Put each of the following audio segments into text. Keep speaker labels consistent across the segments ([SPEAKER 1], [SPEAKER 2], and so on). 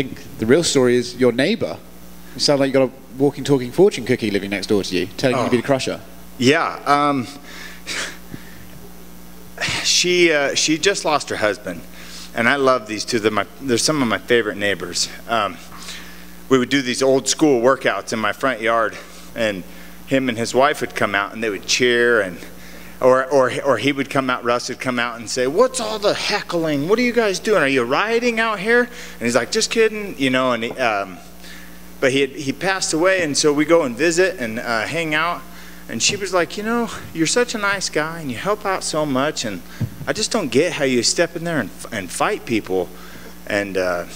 [SPEAKER 1] think the real story is your neighbour. You sound like you got a walking, talking fortune cookie living next door to you, telling you to be the crusher.
[SPEAKER 2] Yeah. Um, she uh, she just lost her husband, and I love these two. They're, my, they're some of my favorite neighbors. Um, we would do these old school workouts in my front yard, and him and his wife would come out and they would cheer and. Or, or, or he would come out, Russ would come out and say, What's all the heckling? What are you guys doing? Are you rioting out here? And he's like, Just kidding, you know. And he, um, but he, had, he passed away, and so we go and visit and uh, hang out. And she was like, You know, you're such a nice guy and you help out so much, and I just don't get how you step in there and, and fight people. And, uh,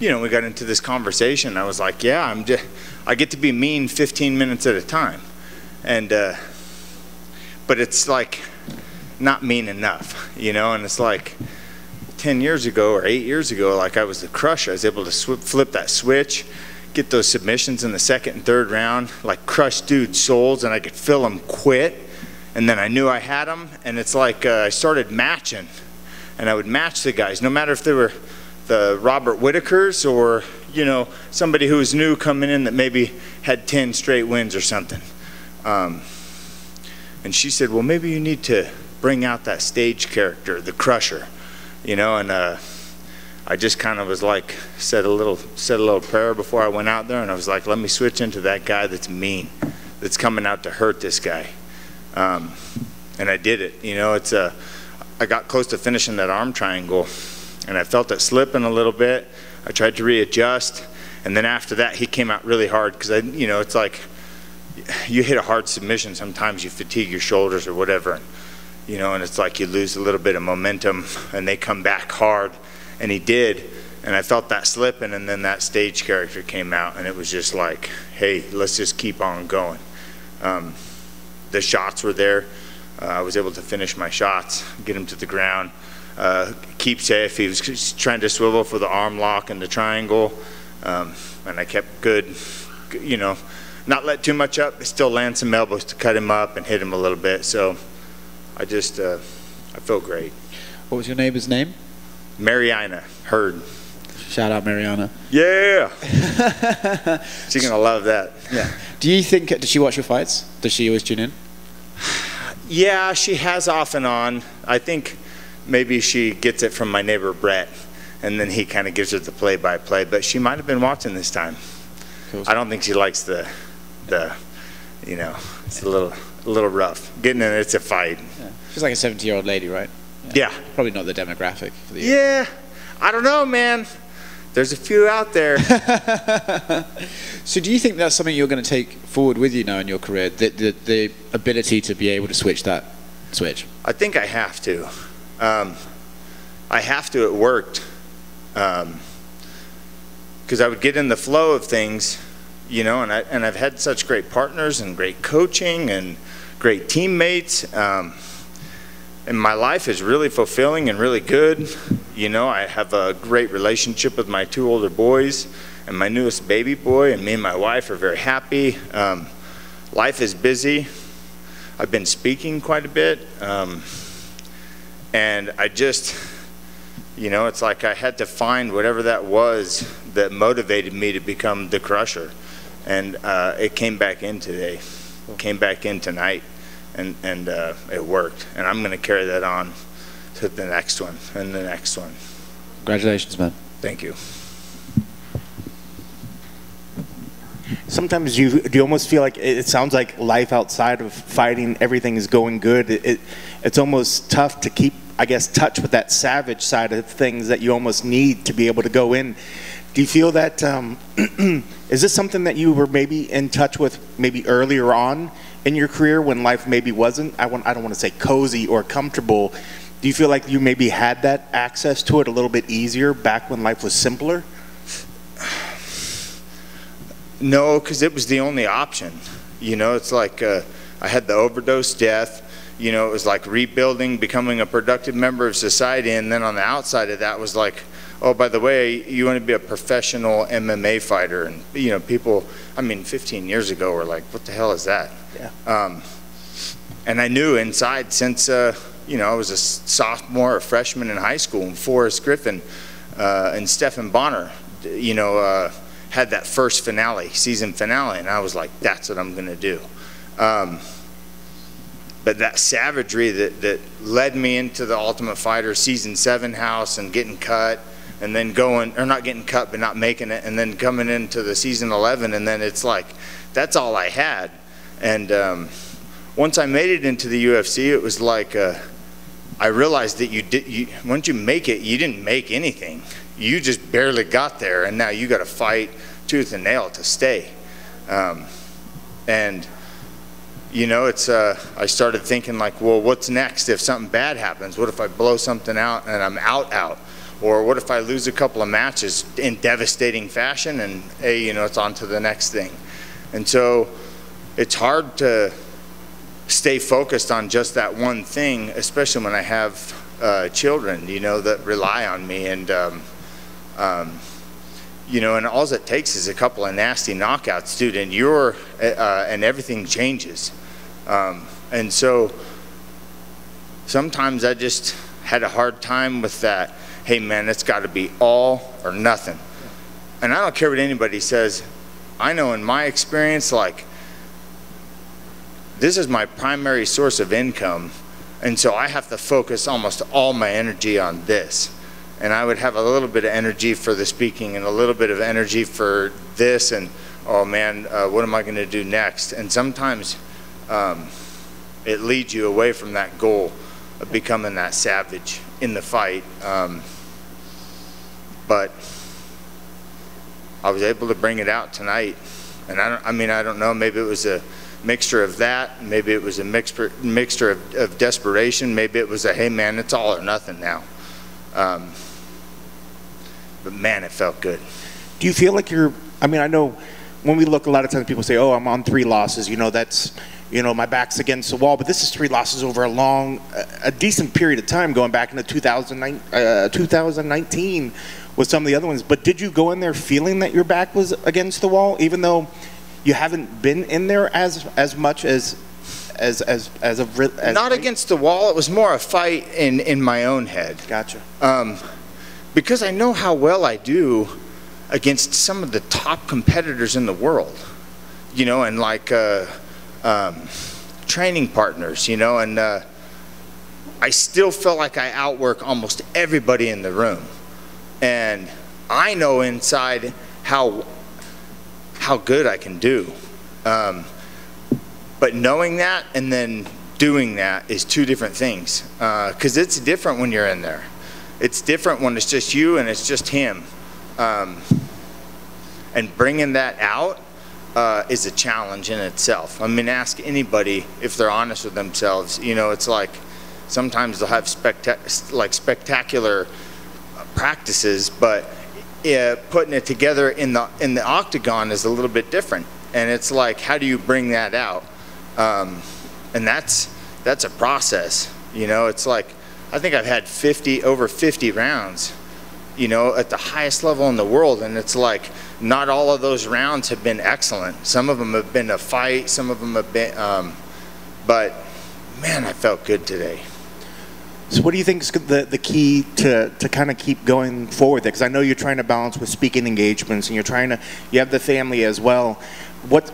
[SPEAKER 2] you know, we got into this conversation. I was like, Yeah, I'm just, I get to be mean 15 minutes at a time. And, uh, but it's like not mean enough, you know, and it's like 10 years ago or eight years ago, like I was the crusher. I was able to flip that switch, get those submissions in the second and third round, like crush dudes' souls, and I could feel them quit. And then I knew I had them, and it's like uh, I started matching, and I would match the guys, no matter if they were the Robert Whitakers or you know somebody who was new coming in that maybe had 10 straight wins or something. Um, and she said, "Well, maybe you need to bring out that stage character, the crusher, you know." And uh, I just kind of was like said a little said a little prayer before I went out there, and I was like, "Let me switch into that guy that's mean, that's coming out to hurt this guy." Um, and I did it. You know, it's a. I got close to finishing that arm triangle, and I felt it slipping a little bit. I tried to readjust, and then after that, he came out really hard because I, you know, it's like you hit a hard submission, sometimes you fatigue your shoulders or whatever, and, you know, and it's like you lose a little bit of momentum and they come back hard. And he did. And I felt that slipping, and then that stage character came out, and it was just like, hey, let's just keep on going. Um, the shots were there. Uh, I was able to finish my shots, get him to the ground, uh, keep safe. He was trying to swivel for the arm lock and the triangle, um, and I kept good, you know, not let too much up, but still land some elbows to cut him up and hit him a little bit. So I just, uh, I feel great.
[SPEAKER 1] What was your neighbor's name?
[SPEAKER 2] Mariana Heard.
[SPEAKER 1] Shout out Mariana.
[SPEAKER 2] Yeah. She's gonna love that.
[SPEAKER 1] Yeah. Do you think? Does she watch your fights? Does she always tune in?
[SPEAKER 2] Yeah, she has off and on. I think maybe she gets it from my neighbor Brett, and then he kind of gives her the play-by-play. But she might have been watching this time.
[SPEAKER 1] Cool.
[SPEAKER 2] I don't think she likes the, the, you know, it's a little, a little rough. Getting in, it's a fight.
[SPEAKER 1] Yeah. She's like a 70 year old lady, right?
[SPEAKER 2] Yeah.
[SPEAKER 1] Probably not the demographic for the.
[SPEAKER 2] Yeah. I don't know, man. There's a few out there.
[SPEAKER 1] So, do you think that's something you're going to take forward with you now in your career? The, the, the ability to be able to switch that switch?
[SPEAKER 2] I think I have to. Um, I have to. It worked. Um, because I would get in the flow of things, you know, and I and I've had such great partners and great coaching and great teammates. Um, and my life is really fulfilling and really good. You know, I have a great relationship with my two older boys and my newest baby boy, and me and my wife are very happy. Um, life is busy. I've been speaking quite a bit, um, and I just you know, it's like I had to find whatever that was that motivated me to become the crusher. And uh, it came back in today, came back in tonight, and, and uh, it worked. And I'm going to carry that on to the next one and the next one.
[SPEAKER 1] Congratulations, man.
[SPEAKER 2] Thank you.
[SPEAKER 3] Sometimes you you almost feel like it, it sounds like life outside of fighting, everything is going good. It, it, it's almost tough to keep, I guess, touch with that savage side of things that you almost need to be able to go in. Do you feel that? Um, is this something that you were maybe in touch with maybe earlier on in your career when life maybe wasn't? I want I don't want to say cozy or comfortable. Do you feel like you maybe had that access to it a little bit easier back when life was simpler?
[SPEAKER 2] No, because it was the only option. You know, it's like uh, I had the overdose death. You know, it was like rebuilding, becoming a productive member of society, and then on the outside of that was like, oh, by the way, you want to be a professional MMA fighter, and you know, people. I mean, 15 years ago, were like, what the hell is that?
[SPEAKER 3] Yeah.
[SPEAKER 2] Um, and I knew inside since uh, you know I was a sophomore or freshman in high school, and Forrest Griffin uh, and Stephan Bonnar you know, uh, had that first finale, season finale, and I was like, that's what I'm going to do. Um, but that savagery that, that led me into the Ultimate Fighter season seven house and getting cut, and then going, or not getting cut, but not making it, and then coming into the season 11, and then it's like, that's all I had. And um, once I made it into the UFC, it was like, uh, I realized that you did, you, once you make it, you didn't make anything. You just barely got there, and now you got to fight tooth and nail to stay. Um, and you know, it's uh, I started thinking like, well, what's next if something bad happens? What if I blow something out and I'm out out? Or what if I lose a couple of matches in devastating fashion and hey, you know, it's on to the next thing. And so it's hard to stay focused on just that one thing, especially when I have uh, children, you know, that rely on me and um, um, you know, and all it takes is a couple of nasty knockouts, dude, and you're, uh, and everything changes. Um, and so sometimes I just had a hard time with that. Hey, man, it's got to be all or nothing. And I don't care what anybody says. I know in my experience, like, this is my primary source of income. And so I have to focus almost all my energy on this and I would have a little bit of energy for the speaking and a little bit of energy for this and oh man uh, what am I going to do next? And sometimes um, it leads you away from that goal of becoming that savage in the fight um, but I was able to bring it out tonight. And I, don't, I mean I don't know maybe it was a mixture of that maybe it was a mixture mixture of, of desperation maybe it was a hey man it's all or nothing now. Um, but man, it felt good.
[SPEAKER 3] Do you feel like you're? I mean, I know when we look, a lot of times people say, "Oh, I'm on three losses." You know, that's you know my back's against the wall. But this is three losses over a long, a decent period of time, going back into 2009, uh, 2019 with some of the other ones. But did you go in there feeling that your back was against the wall, even though you haven't been in there as as much as as as as a as
[SPEAKER 2] not against the wall. It was more a fight in in my own head.
[SPEAKER 3] Gotcha.
[SPEAKER 2] Um, because I know how well I do against some of the top competitors in the world, you know, and like uh, um, training partners, you know, and uh, I still feel like I outwork almost everybody in the room, and I know inside how how good I can do. Um, but knowing that and then doing that is two different things because uh, it's different when you're in there it's different when it's just you and it's just him. Um, and bringing that out uh, is a challenge in itself. I mean, ask anybody if they're honest with themselves. You know, it's like sometimes they'll have spectac- like spectacular practices, but uh, putting it together in the in the octagon is a little bit different. And it's like, how do you bring that out? Um, and that's that's a process. You know, it's like I think I've had 50, over 50 rounds, you know, at the highest level in the world. And it's like, not all of those rounds have been excellent. Some of them have been a fight, some of them have been, um, but man, I felt good today.
[SPEAKER 3] So, what do you think is the, the key to, to kind of keep going forward? there? Because I know you're trying to balance with speaking engagements and you're trying to, you have the family as well what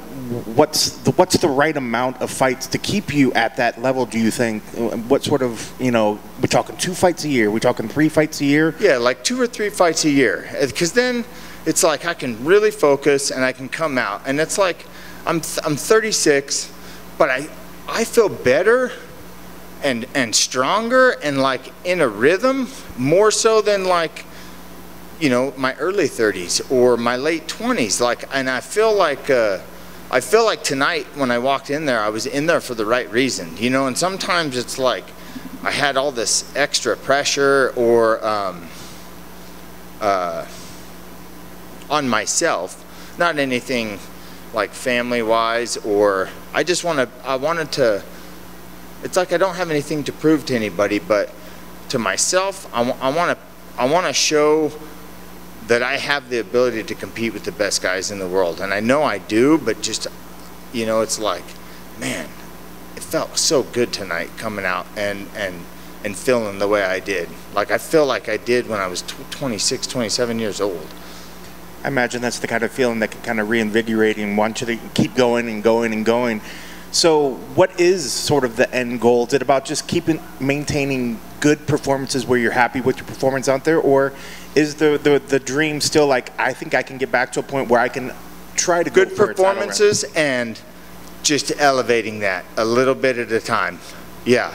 [SPEAKER 3] what's the, what's the right amount of fights to keep you at that level? Do you think? What sort of you know? We're talking two fights a year. We're talking three fights a year.
[SPEAKER 2] Yeah, like two or three fights a year. Uh, because then it's like I can really focus and I can come out. And it's like I'm I'm 36, but I I feel better and and stronger and like in a rhythm more so than like you know, my early 30s or my late 20s. Like, and I feel like, uh, I feel like tonight when I walked in there, I was in there for the right reason, you know. And sometimes it's like I had all this extra pressure or um, uh, on myself, not anything like family-wise, or I just want to. I wanted to. It's like I don't have anything to prove to anybody, but to myself, I, want to. I want to show that I have the ability to compete with the best guys in the world. And I know I do, but just, you know, it's like, man, it felt so good tonight coming out and, and, and feeling the way I did. Like I feel like I did when I was 26, 27 years old.
[SPEAKER 3] I imagine that's the kind of feeling that can kind of reinvigorate and want you to keep going and going and going. So, what is sort of the end goal? Is it about just keeping maintaining good performances where you're happy with your performance out there, or is the the, the dream still like I think I can get back to a point where I can try to go
[SPEAKER 2] Good
[SPEAKER 3] for a title
[SPEAKER 2] performances and just elevating that a little bit at a time. Yeah,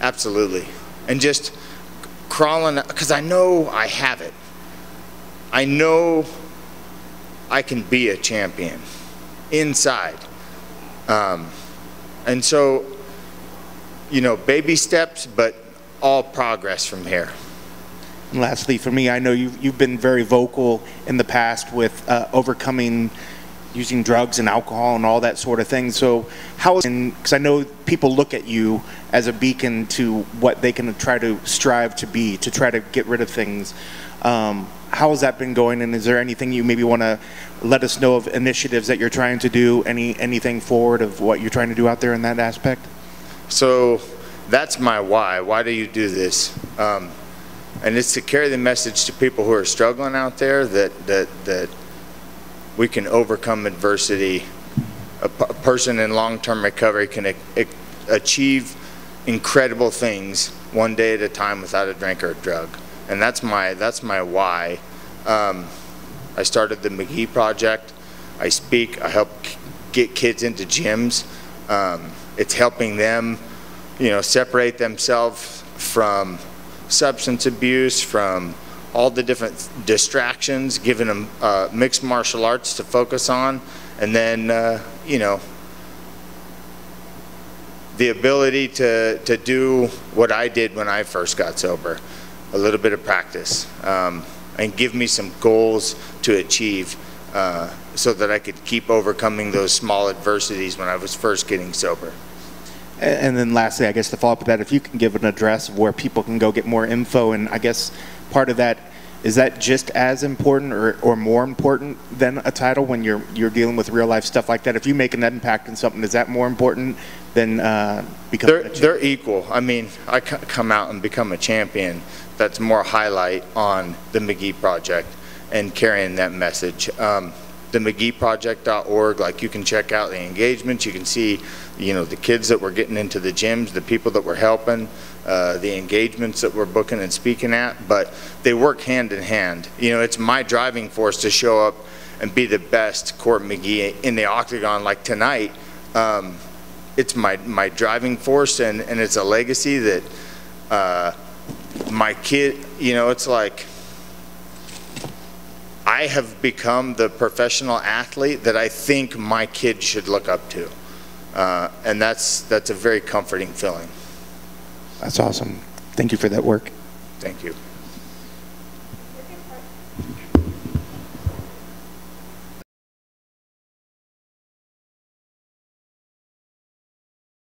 [SPEAKER 2] absolutely. And just crawling, because I know I have it. I know I can be a champion inside. Um, and so, you know, baby steps, but all progress from here.
[SPEAKER 3] And lastly, for me, I know you've, you've been very vocal in the past with uh, overcoming using drugs and alcohol and all that sort of thing. So, how is because I know people look at you as a beacon to what they can try to strive to be, to try to get rid of things. Um, how has that been going? And is there anything you maybe want to let us know of initiatives that you're trying to do? Any anything forward of what you're trying to do out there in that aspect?
[SPEAKER 2] So that's my why. Why do you do this? Um, and it's to carry the message to people who are struggling out there that that that we can overcome adversity. A, person in long-term recovery can achieve incredible things one day at a time without a drink or a drug, and that's my that's my why. Um, I started the McGee Project. I speak. I help get kids into gyms. Um, it's helping them, you know, separate themselves from substance abuse, from all the different distractions, giving them uh, mixed martial arts to focus on, and then, uh, you know, the ability to, to do what I did when I first got sober, a little bit of practice, um, and give me some goals to achieve uh, so that I could keep overcoming those small adversities when I was first getting sober.
[SPEAKER 3] And then lastly, I guess to follow up with that, if you can give an address of where people can go get more info, and I guess part of that is that just as important or, or more important than a title when you're you're dealing with real life stuff like that. If you make an impact in something, is that more important than uh, becoming
[SPEAKER 2] They're, they're equal. I mean, I c- come out and become a champion. That's more highlight on the McGee Project and carrying that message. Um, the McGeeProject.org, like you can check out the engagements. You can see, you know, the kids that we're getting into the gyms, the people that we're helping, uh, the engagements that we're booking and speaking at. But they work hand in hand. You know, it's my driving force to show up and be the best Court McGee in the octagon like tonight. Um, it's my, my driving force and, and it's a legacy that uh, my kid, you know, it's like I have become the professional athlete that I think my kid should look up to. Uh, and that's, that's a very comforting feeling.
[SPEAKER 3] That's awesome. Thank you for that work.
[SPEAKER 2] Thank you.